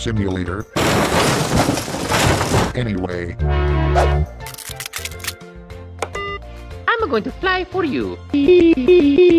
simulator. Anyway, I'm going to fly for you.